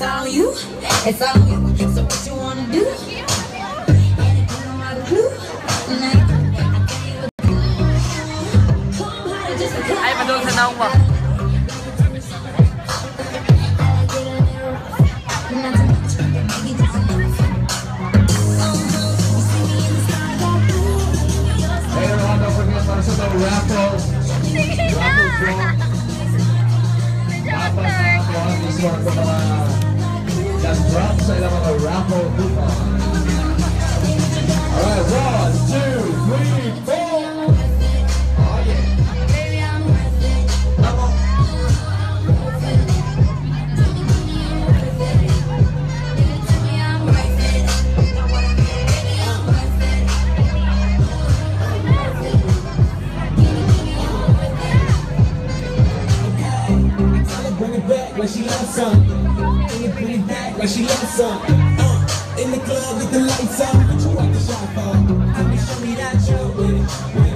It's on you, it's on you. So what you wanna do? Anything like a clue? Ay, madulog na ako. Later on, don't forget about some of the raffles. Sige na! Tapos, ako ang gusto ko mga nag-drop sa ilang mga raffle coupon. Alright, one, two, three, four. Oh. On. Like she loves some. Bring it, bring it back like she loves some. Uh, in the club with the lights on. What you want the shot for? Tell me, show me that you with it,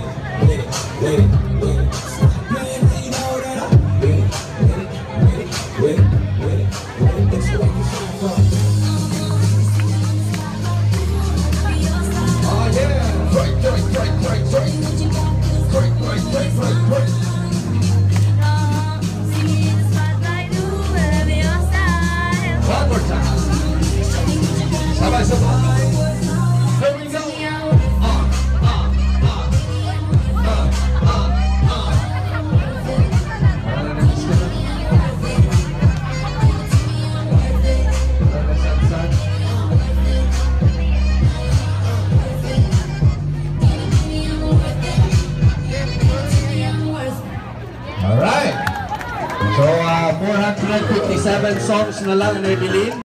Vai cortar. Tá, Vai, um pouco. So, uh, 457 songs na lang na ibilin.